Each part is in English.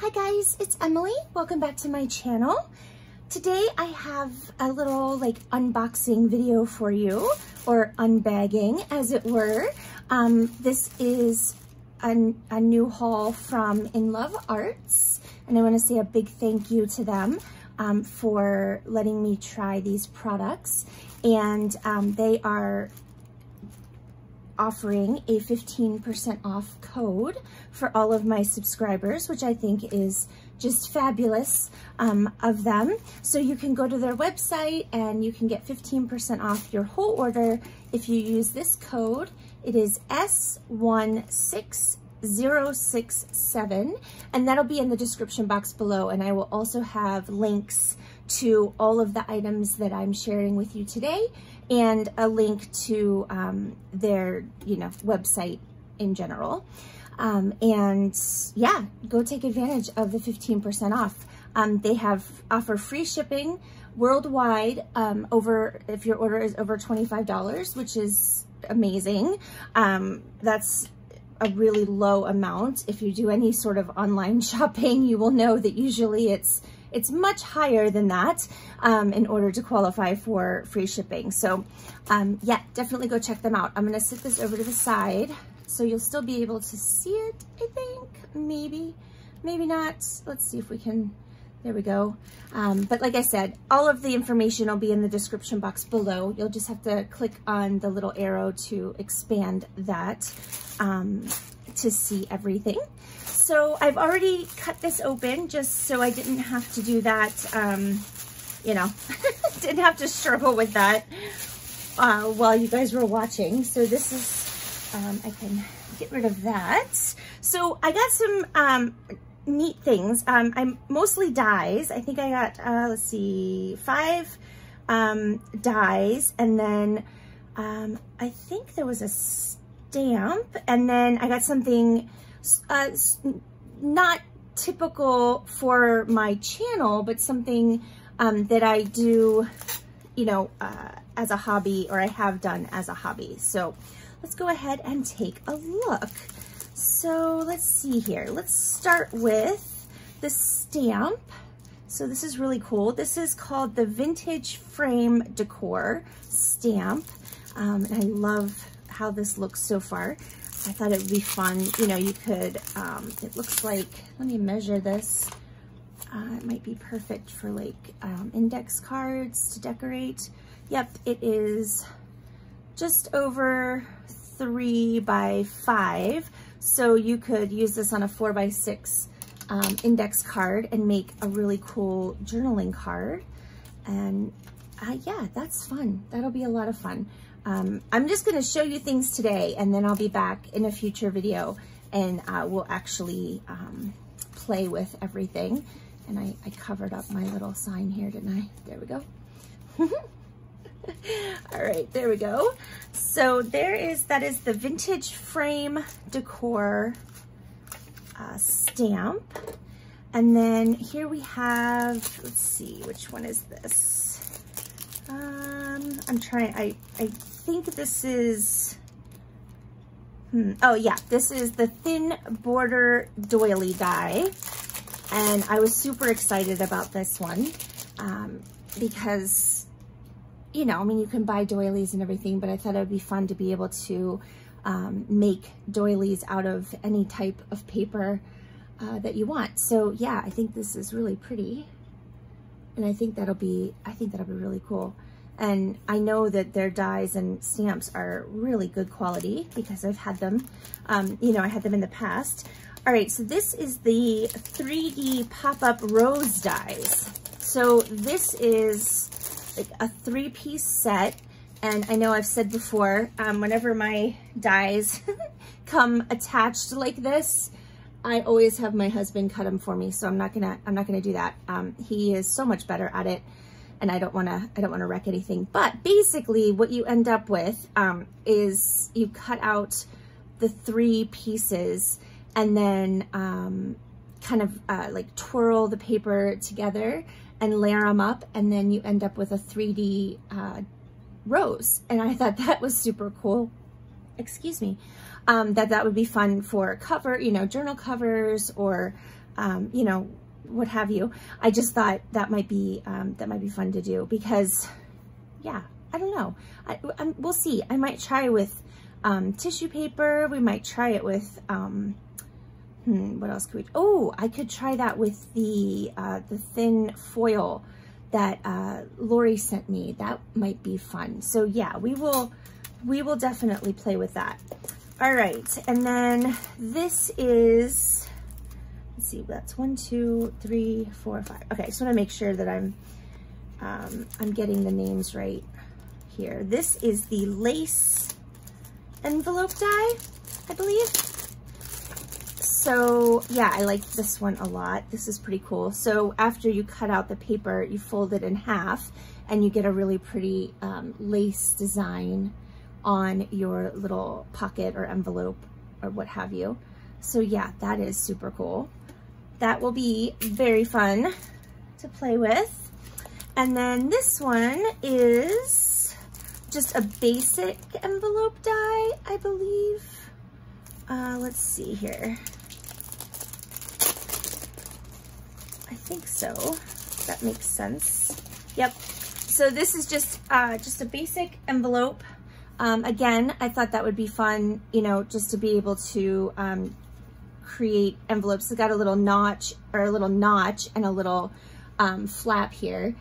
Hi guys, it's Emily. Welcome back to my channel. Today I have a little like unboxing video for you, or unbagging as it were. Um, this is a, a new haul from In Love Arts, and I wanna say a big thank you to them um, for letting me try these products. And um, they are offering a 15% off code for all of my subscribers, which I think is just fabulous um, of them. So you can go to their website and you can get 15% off your whole order if you use this code. It is S16067 and that'll be in the description box below and I will also have links to all of the items that I'm sharing with you today and a link to um, their, you know, website in general. Um, and yeah, go take advantage of the 15% off. Um, they have offer free shipping worldwide um, over if your order is over $25, which is amazing. Um, that's a really low amount. If you do any sort of online shopping, you will know that usually it's it's much higher than that um, in order to qualify for free shipping. So um, yeah, definitely go check them out. I'm gonna sit this over to the side so you'll still be able to see it, I think, maybe, maybe not. Let's see if we can, there we go. Um, but like I said, all of the information will be in the description box below. You'll just have to click on the little arrow to expand that um, to see everything. So I've already cut this open just so I didn't have to do that, um, you know, didn't have to struggle with that uh, while you guys were watching. So this is, um, I can get rid of that. So I got some um, neat things. Um, I'm mostly dies. I think I got, uh, let's see, five um, dies. And then um, I think there was a stamp. And then I got something uh, not typical for my channel, but something um, that I do, you know, uh, as a hobby or I have done as a hobby. So let's go ahead and take a look. So let's see here. Let's start with the stamp. So this is really cool. This is called the Vintage Frame Decor stamp. Um, and I love how this looks so far. I thought it would be fun. You know, you could, um, it looks like, let me measure this. Uh, it might be perfect for like um, index cards to decorate. Yep, it is just over three by five. So you could use this on a four by six um, index card and make a really cool journaling card. And uh, yeah, that's fun. That'll be a lot of fun. Um, I'm just going to show you things today and then I'll be back in a future video and uh, we'll actually um, play with everything. And I, I covered up my little sign here, didn't I? There we go. All right, there we go. So there is, that is the Vintage Frame Decor uh, stamp. And then here we have, let's see, which one is this? Um, I'm trying, I, I think this is, hmm, oh yeah, this is the thin border doily die. And I was super excited about this one um, because, you know, I mean, you can buy doilies and everything, but I thought it would be fun to be able to um, make doilies out of any type of paper uh, that you want. So yeah, I think this is really pretty. And I think that'll be, I think that'll be really cool. And I know that their dies and stamps are really good quality because I've had them, um, you know, I had them in the past. All right, so this is the 3D pop-up rose dies. So this is a three-piece set. And I know I've said before, um, whenever my dies come attached like this, I always have my husband cut them for me. So I'm not gonna, I'm not gonna do that. Um, he is so much better at it and I don't want to I don't want to wreck anything. But basically what you end up with um, is you cut out the three pieces and then um, kind of uh, like twirl the paper together and layer them up and then you end up with a 3D uh, rose. And I thought that was super cool. Excuse me. Um, that that would be fun for cover, you know, journal covers or um, you know, what have you. I just thought that might be, um, that might be fun to do because yeah, I don't know. I, I, we'll see. I might try with um, tissue paper. We might try it with, um, hmm, what else could we, oh, I could try that with the, uh, the thin foil that uh, Lori sent me. That might be fun. So yeah, we will, we will definitely play with that. All right, and then this is, let's see, that's one, two, three, four, five. Okay, I just wanna make sure that I'm, um, I'm getting the names right here. This is the lace envelope die, I believe. So yeah, I like this one a lot. This is pretty cool. So after you cut out the paper, you fold it in half and you get a really pretty um, lace design on your little pocket or envelope or what have you. So yeah, that is super cool. That will be very fun to play with. And then this one is just a basic envelope die, I believe. Uh, let's see here. I think so. That makes sense. Yep. So this is just uh, just a basic envelope um, again, I thought that would be fun, you know, just to be able to um, create envelopes. It's got a little notch or a little notch and a little um, flap here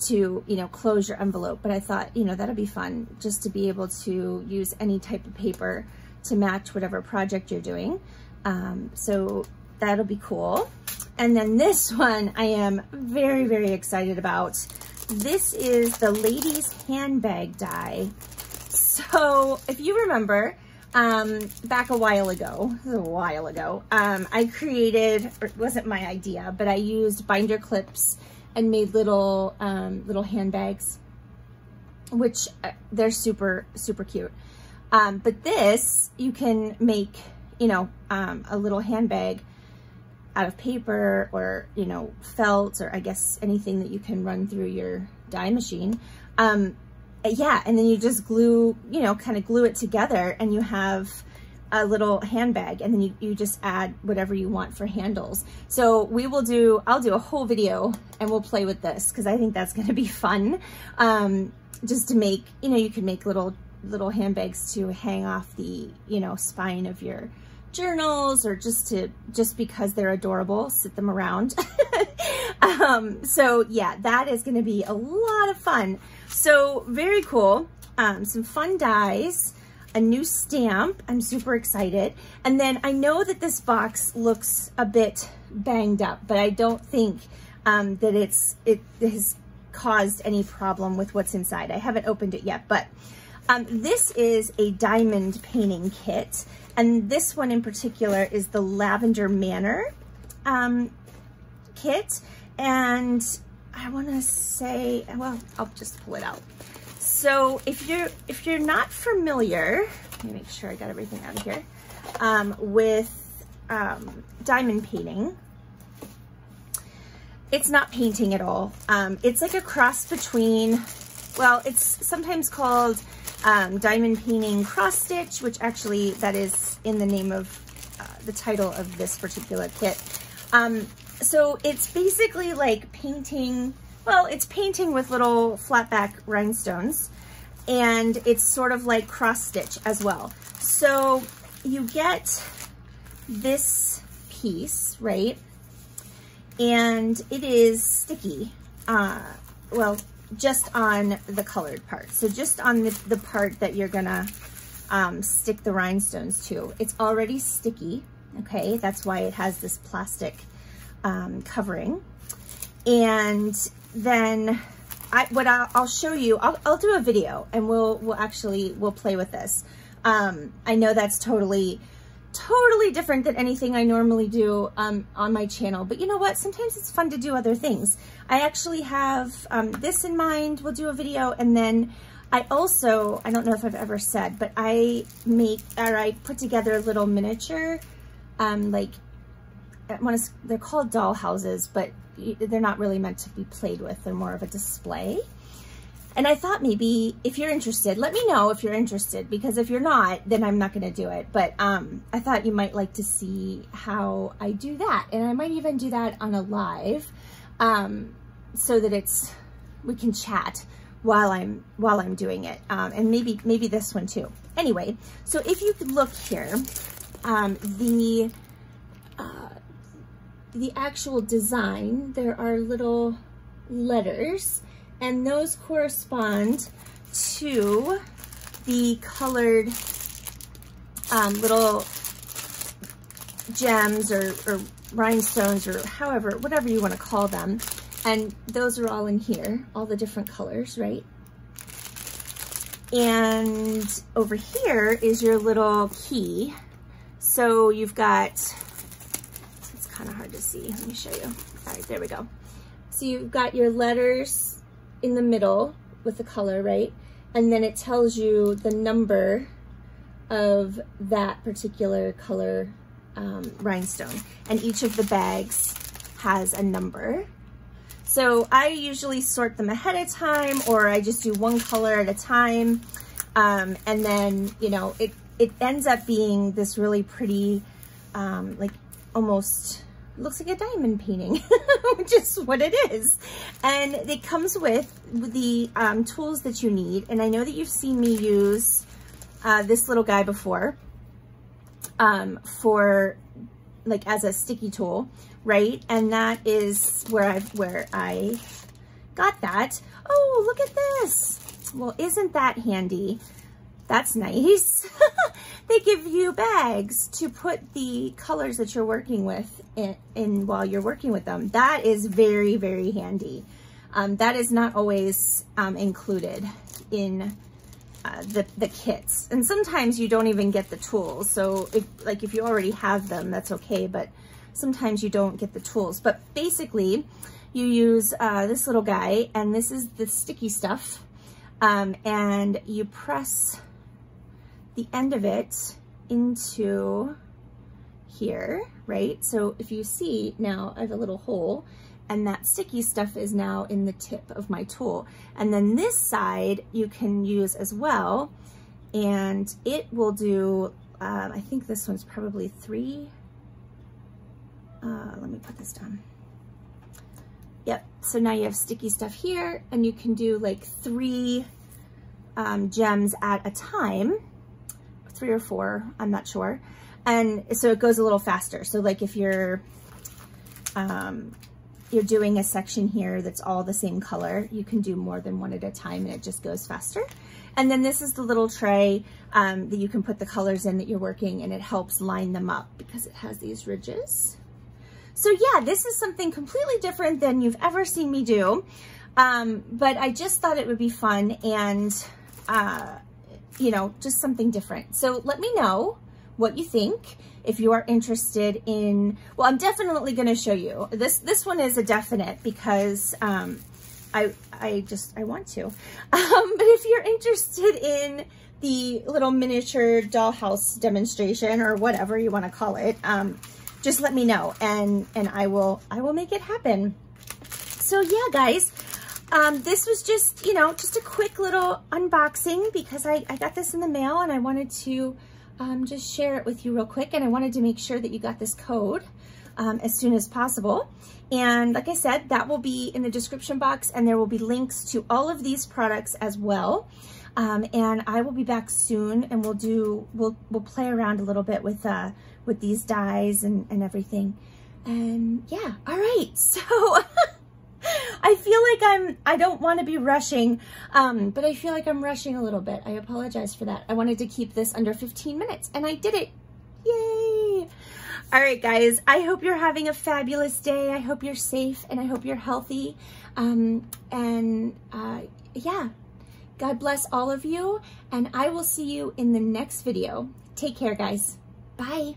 to, you know, close your envelope. But I thought, you know, that'd be fun just to be able to use any type of paper to match whatever project you're doing. Um, so that'll be cool. And then this one I am very, very excited about. This is the ladies handbag die. So if you remember, um, back a while ago, a while ago, um, I created, it wasn't my idea, but I used binder clips and made little, um, little handbags, which uh, they're super, super cute. Um, but this, you can make, you know, um, a little handbag out of paper or, you know, felt or I guess anything that you can run through your die machine. Um, yeah, and then you just glue, you know, kind of glue it together and you have a little handbag and then you, you just add whatever you want for handles. So we will do, I'll do a whole video and we'll play with this because I think that's going to be fun. Um, just to make, you know, you can make little, little handbags to hang off the, you know, spine of your journals or just to, just because they're adorable, sit them around. um, so yeah, that is going to be a lot of fun. So very cool. Um, some fun dies, a new stamp. I'm super excited. And then I know that this box looks a bit banged up, but I don't think um, that it's it has caused any problem with what's inside. I haven't opened it yet, but um, this is a diamond painting kit. And this one in particular is the Lavender Manor um, kit. And I want to say, well, I'll just pull it out. So if you're if you're not familiar, let me make sure I got everything out of here, um, with um, diamond painting, it's not painting at all. Um, it's like a cross between, well, it's sometimes called um, diamond painting cross stitch, which actually that is in the name of uh, the title of this particular kit. Um, so it's basically like painting, well, it's painting with little flat back rhinestones and it's sort of like cross stitch as well. So you get this piece, right? And it is sticky. Uh, well, just on the colored part. So just on the, the part that you're gonna um, stick the rhinestones to. It's already sticky, okay? That's why it has this plastic um, covering. And then I, what I'll, I'll show you, I'll, I'll, do a video and we'll, we'll actually, we'll play with this. Um, I know that's totally, totally different than anything I normally do um, on my channel. But you know what? Sometimes it's fun to do other things. I actually have um, this in mind. We'll do a video. And then I also, I don't know if I've ever said, but I make, or I put together a little miniature, um, like they're called doll houses, but they're not really meant to be played with. They're more of a display. And I thought maybe if you're interested, let me know if you're interested because if you're not, then I'm not going to do it. But um, I thought you might like to see how I do that. And I might even do that on a live um, so that it's, we can chat while I'm, while I'm doing it. Um, and maybe, maybe this one too. Anyway, so if you could look here, um, the, uh, the actual design, there are little letters and those correspond to the colored um, little gems or, or rhinestones or however, whatever you want to call them. And those are all in here, all the different colors, right? And over here is your little key. So you've got, it's kind of hard to see. Let me show you. All right, there we go. So you've got your letters in the middle with the color, right? And then it tells you the number of that particular color um, rhinestone. And each of the bags has a number. So I usually sort them ahead of time or I just do one color at a time. Um, and then, you know, it, it ends up being this really pretty, um, like almost looks like a diamond painting, which is what it is. And it comes with the um, tools that you need. And I know that you've seen me use uh, this little guy before um, for like as a sticky tool, right? And that is where I where I got that. Oh, look at this. Well, isn't that handy? That's nice. they give you bags to put the colors that you're working with in, in while you're working with them. That is very, very handy. Um, that is not always um, included in uh, the, the kits. And sometimes you don't even get the tools. So if like if you already have them, that's okay. But sometimes you don't get the tools. But basically you use uh, this little guy and this is the sticky stuff. Um, and you press the end of it into here, right? So if you see now I have a little hole and that sticky stuff is now in the tip of my tool. And then this side you can use as well and it will do, um, I think this one's probably three, uh, let me put this down. Yep, so now you have sticky stuff here and you can do like three um, gems at a time three or four, I'm not sure. And so it goes a little faster. So like if you're, um, you're doing a section here that's all the same color, you can do more than one at a time and it just goes faster. And then this is the little tray um, that you can put the colors in that you're working and it helps line them up because it has these ridges. So yeah, this is something completely different than you've ever seen me do. Um, but I just thought it would be fun and uh, you know, just something different. So let me know what you think. If you are interested in, well, I'm definitely going to show you. This this one is a definite because um, I I just I want to. Um, but if you're interested in the little miniature dollhouse demonstration or whatever you want to call it, um, just let me know and and I will I will make it happen. So yeah, guys, um, this was just, you know, just a quick little unboxing because I, I got this in the mail and I wanted to um, just share it with you real quick. And I wanted to make sure that you got this code um, as soon as possible. And like I said, that will be in the description box and there will be links to all of these products as well. Um, and I will be back soon and we'll do, we'll, we'll play around a little bit with, uh, with these dies and, and everything. And yeah, all right. So I'm, I don't want to be rushing, um, but I feel like I'm rushing a little bit. I apologize for that. I wanted to keep this under 15 minutes and I did it. Yay. All right, guys, I hope you're having a fabulous day. I hope you're safe and I hope you're healthy. Um, and uh, yeah, God bless all of you and I will see you in the next video. Take care, guys. Bye.